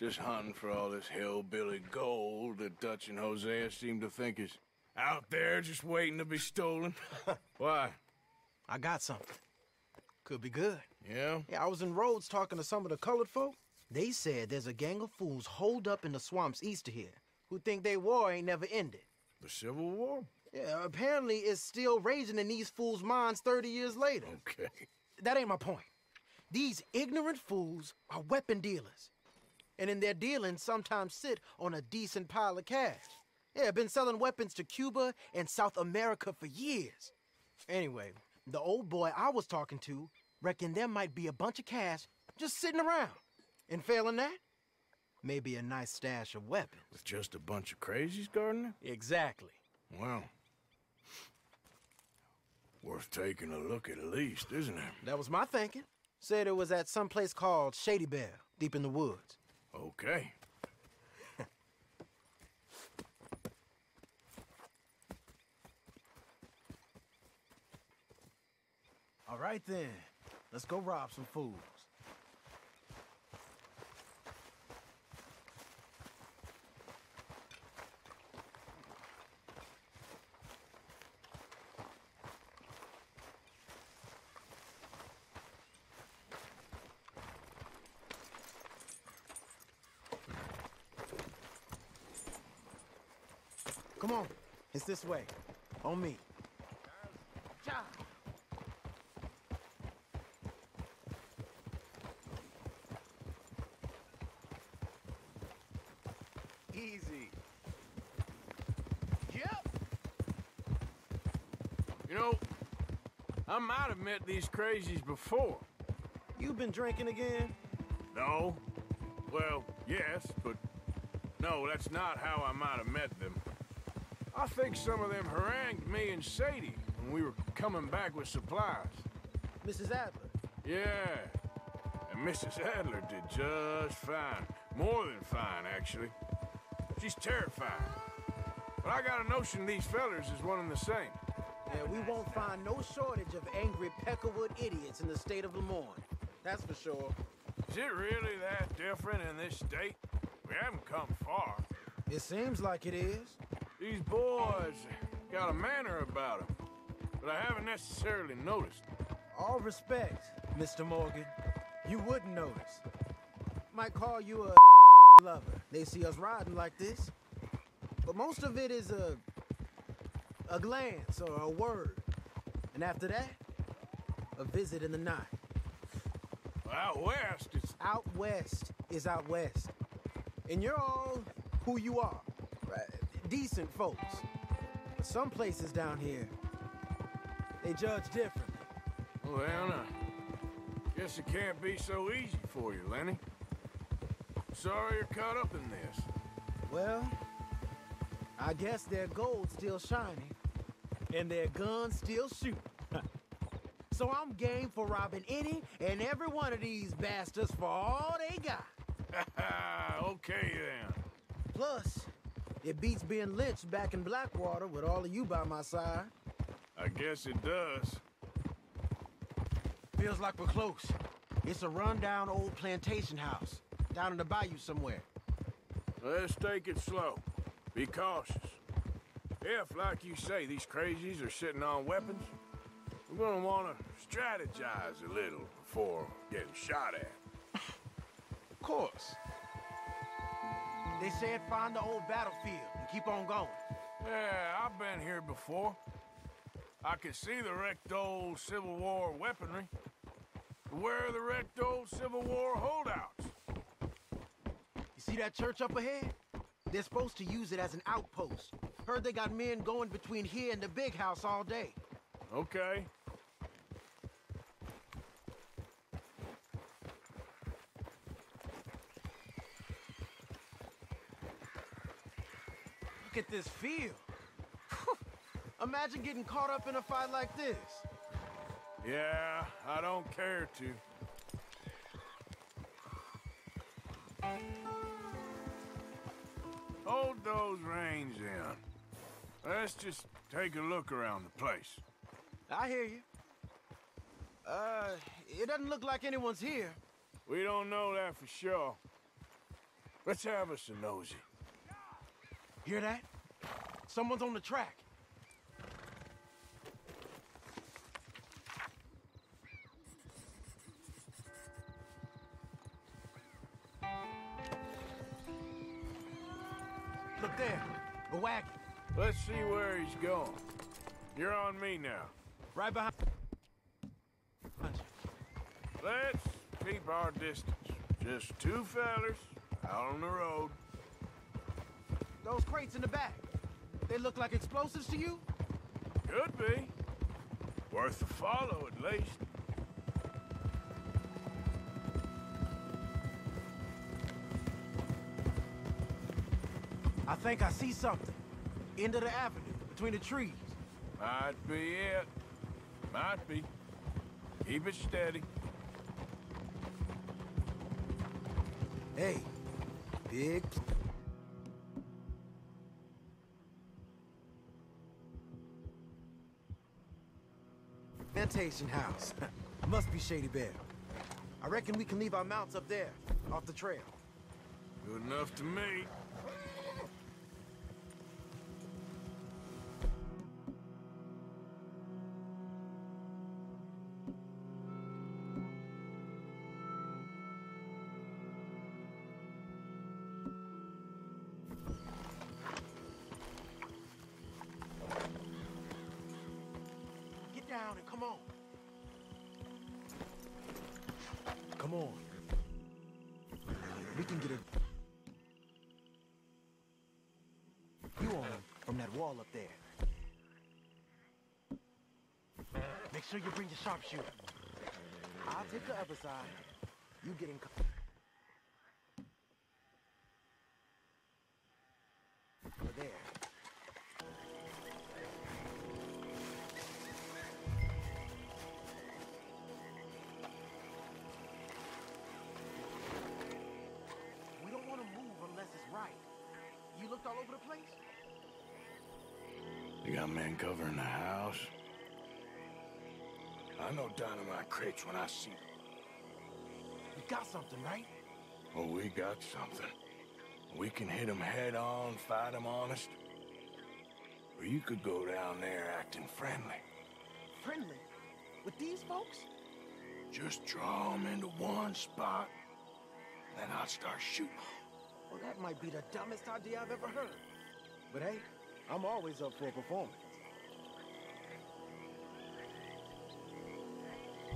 Just hunting for all this hillbilly gold that Dutch and Hosea seem to think is out there just waiting to be stolen. Why? I got something. Could be good. Yeah? Yeah, I was in Rhodes talking to some of the colored folk. They said there's a gang of fools holed up in the swamps east of here who think their war ain't never ended. The Civil War? Yeah, apparently it's still raging in these fools' minds 30 years later. Okay. That ain't my point. These ignorant fools are weapon dealers. And in their dealings sometimes sit on a decent pile of cash. Yeah, been selling weapons to Cuba and South America for years. Anyway, the old boy I was talking to reckoned there might be a bunch of cash just sitting around. And failing that, maybe a nice stash of weapons. With just a bunch of crazies guarding it? Exactly. Well, worth taking a look at least, isn't it? That was my thinking. Said it was at some place called Shady Belle, deep in the woods. Okay. All right then, let's go rob some fools. Come on, it's this way. On me. Easy. Yep. You know, I might have met these crazies before. You been drinking again? No. Well, yes, but no, that's not how I might have met them. I think some of them harangued me and Sadie when we were coming back with supplies. Mrs. Adler. Yeah. And Mrs. Adler did just fine. More than fine, actually. She's terrified. But I got a notion these fellers is one and the same. Yeah, we won't find no shortage of angry Peckerwood idiots in the state of Lemoyne. That's for sure. Is it really that different in this state? We haven't come far. It seems like it is. These boys got a manner about them, but I haven't necessarily noticed. All respect, Mr. Morgan. You wouldn't notice. Might call you a lover. They see us riding like this. But most of it is a a glance or a word. And after that, a visit in the night. Out west, it's Out west is out west. And you're all who you are. Right? Decent folks. But some places down here, they judge differently. Oh, well, I guess it can't be so easy for you, Lenny. Sorry you're caught up in this. Well, I guess their gold's still shining, and their guns still shoot. so I'm game for robbing any and every one of these bastards for all they got. okay then. Plus, it beats being lynched back in Blackwater with all of you by my side. I guess it does. Feels like we're close. It's a rundown old plantation house, down in the bayou somewhere. Let's take it slow. Be cautious. If, like you say, these crazies are sitting on weapons, we're gonna wanna strategize a little before getting shot at. Of course. They said find the old battlefield and keep on going. Yeah, I've been here before. I can see the wrecked old Civil War weaponry. Where are the wrecked old Civil War holdouts? You see that church up ahead? They're supposed to use it as an outpost. Heard they got men going between here and the big house all day. Okay. Look at this field. Imagine getting caught up in a fight like this. Yeah, I don't care to. Hold those reins in. Let's just take a look around the place. I hear you. Uh, it doesn't look like anyone's here. We don't know that for sure. Let's have us a nosy. Hear that? Someone's on the track. Look there, a wagon. Let's see where he's going. You're on me now. Right behind. Let's keep our distance. Just two fellers out on the road. Those crates in the back. They look like explosives to you? Could be. Worth a follow, at least. I think I see something. End of the avenue, between the trees. Might be it. Might be. Keep it steady. Hey, big... Plantation house. Must be Shady Belle. I reckon we can leave our mounts up there, off the trail. Good enough to me. Come on. Come on. We can get a view on from that wall up there. Make sure you bring your sharpshooter. I'll take the other side. You get in. You got men covering the house? I know dynamite crates when I see them. You got something, right? Oh, we got something. We can hit them head on, fight them honest. Or you could go down there acting friendly. Friendly? With these folks? Just draw them into one spot, then I'll start shooting. Well, that might be the dumbest idea I've ever heard. But hey, I'm always up for a performance.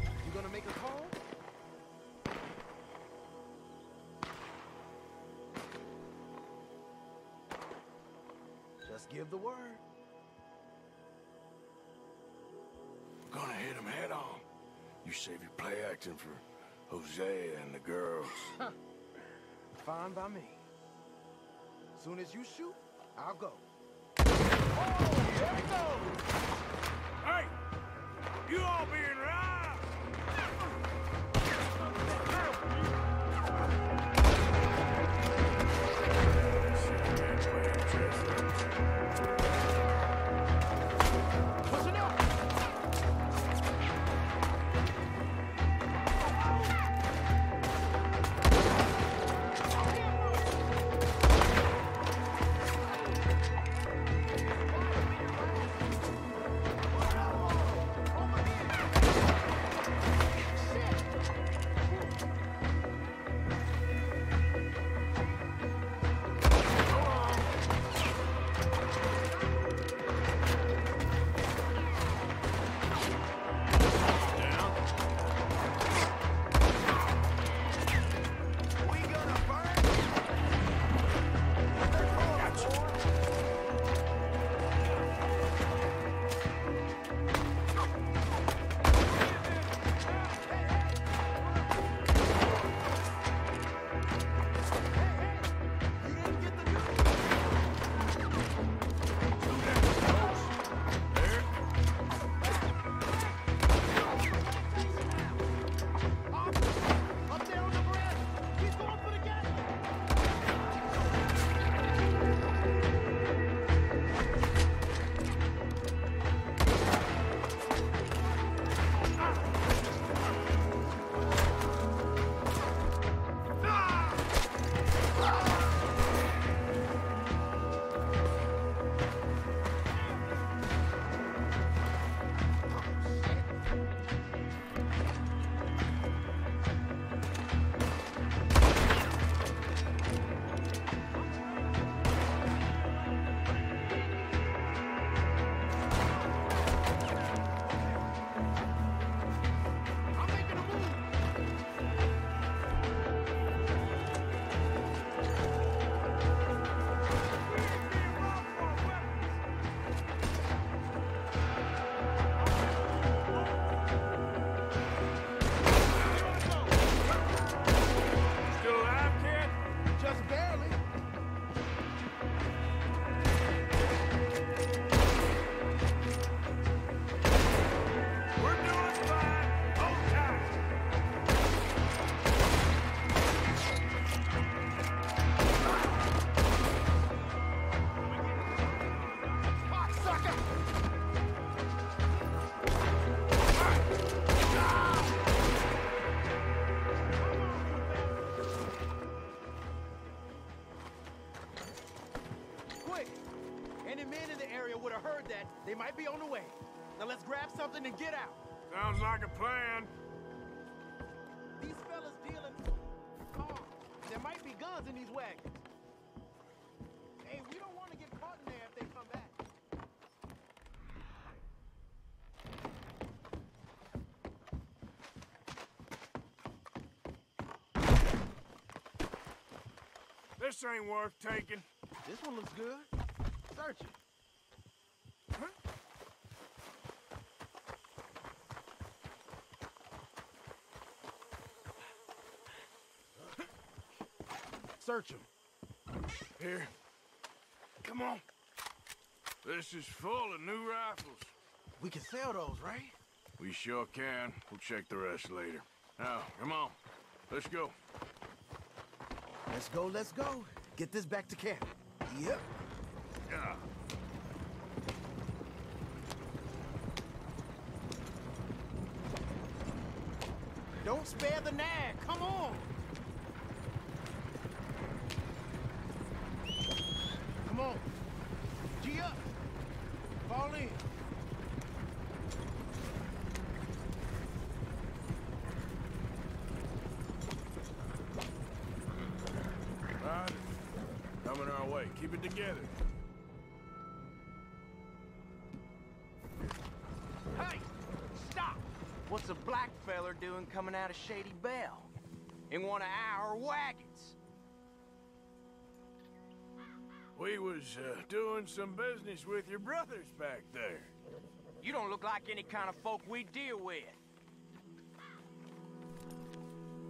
You gonna make a call? Just give the word. We're gonna hit them head on. You save your play acting for Hosea and the girls. Fine by me. Soon as you shoot, I'll go. Oh, hey! You all being robbed! Might be on the way. Now let's grab something and get out. Sounds like a plan. These fellas dealing arms. There might be guns in these wagons. Hey, we don't want to get caught in there if they come back. This ain't worth taking. This one looks good. Search it. Search them. Here. Come on. This is full of new rifles. We can sell those, right? We sure can. We'll check the rest later. Now, come on. Let's go. Let's go, let's go. Get this back to camp. Yep. Yeah. Don't spare the nag. Come on. What's a black feller doing coming out of Shady Belle? In one of our wagons? We was uh, doing some business with your brothers back there. You don't look like any kind of folk we deal with.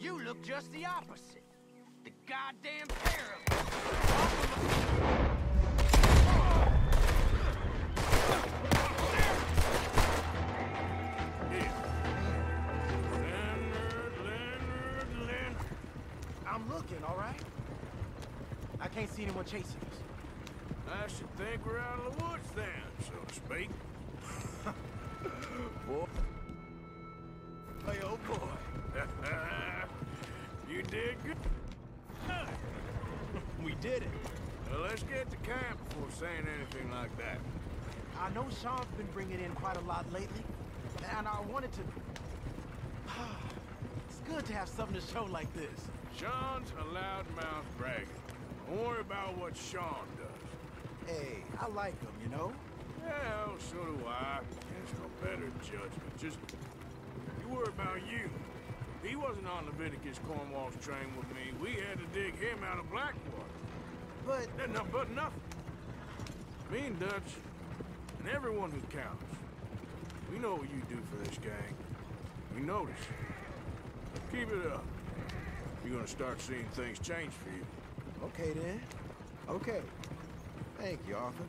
You look just the opposite. The goddamn pair of. All right? I can't see anyone chasing us. I should think we're out of the woods then, so to speak. boy. Hey, oh boy. you did good. We did it. Well, let's get to camp before saying anything like that. I know Sean's been bringing in quite a lot lately, and I wanted to... good to have something to show like this. Sean's a loudmouth bragger. Don't worry about what Sean does. Hey, I like him, you know? Well, so do I. There's no better judgment. Just, you worry about you. He wasn't on Leviticus Cornwall's train with me. We had to dig him out of Blackwater. But nothing but nothing. Me and Dutch, and everyone who counts. We know what you do for this gang. We notice. Keep it up. You're gonna start seeing things change for you. Okay then. Okay. Thank you, Arthur.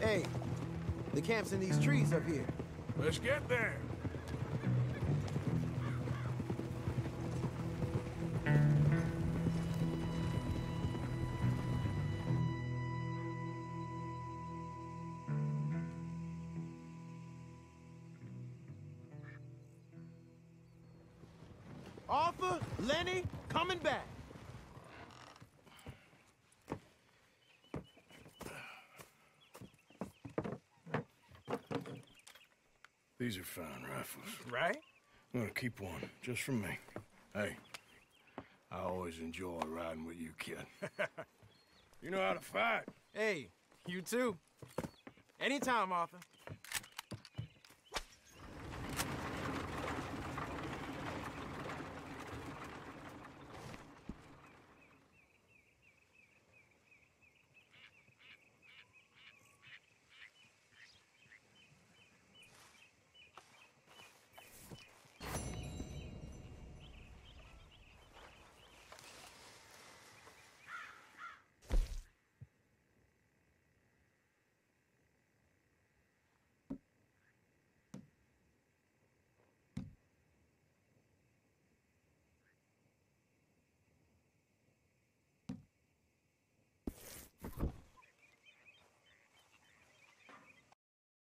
Hey, the camp's in these trees up here. Let's get there. These are fine rifles. Right? I'm gonna keep one, just for me. Hey, I always enjoy riding with you, kid. you know how to fight. Hey, you too. Anytime, Arthur.